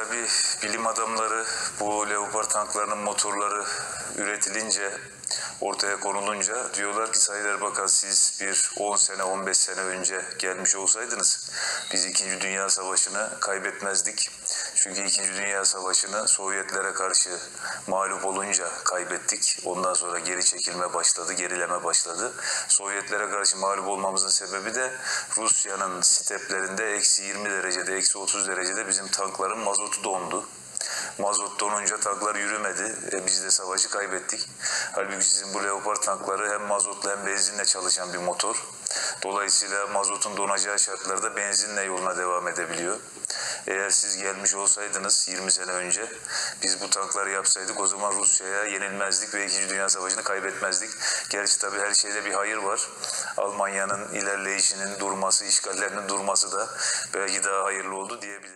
tabii bilim adamları bu Leopard tanklarının motorları üretilince, ortaya konulunca diyorlar ki Sayın Erbakan siz bir 10 sene 15 sene önce gelmiş olsaydınız biz 2. Dünya Savaşı'nı kaybetmezdik. Çünkü 2. Dünya Savaşı'nı Sovyetlere karşı mağlup olunca kaybettik. Ondan sonra geri çekilme başladı, gerileme başladı. Sovyetlere karşı mağlup olmamızın sebebi de Rusya'nın steplerinde eksi 20 derecede, eksi 30 derecede bizim tankların mazotu dondu. Mazot donunca tanklar yürümedi. E, biz de savaşı kaybettik. Halbuki sizin bu Leopard tankları hem mazotla hem benzinle çalışan bir motor. Dolayısıyla mazotun donacağı şartlarda benzinle yoluna devam edebiliyor. Eğer siz gelmiş olsaydınız 20 sene önce biz bu tankları yapsaydık o zaman Rusya'ya yenilmezdik ve 2. Dünya Savaşı'nı kaybetmezdik. Gerçi tabii her şeyde bir hayır var. Almanya'nın ilerleyişinin durması, işgallerinin durması da belki daha hayırlı oldu diyebiliriz.